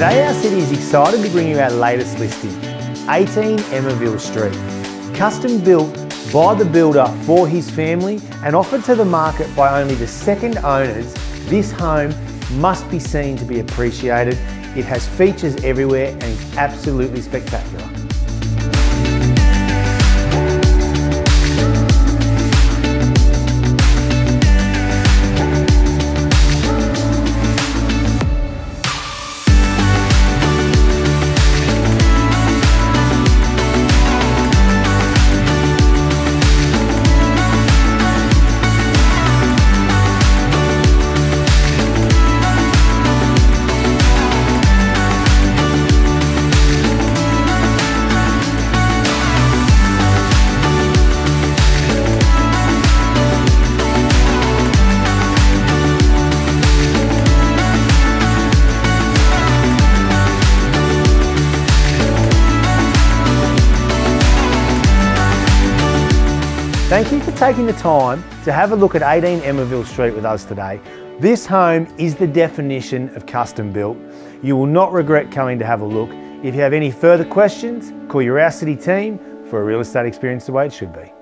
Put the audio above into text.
Today our city is excited to bring you our latest listing, 18 Emmaville Street. Custom built by the builder for his family and offered to the market by only the second owners, this home must be seen to be appreciated. It has features everywhere and is absolutely spectacular. Thank you for taking the time to have a look at 18 Emmaville Street with us today. This home is the definition of custom built. You will not regret coming to have a look. If you have any further questions, call your Our City team for a real estate experience the way it should be.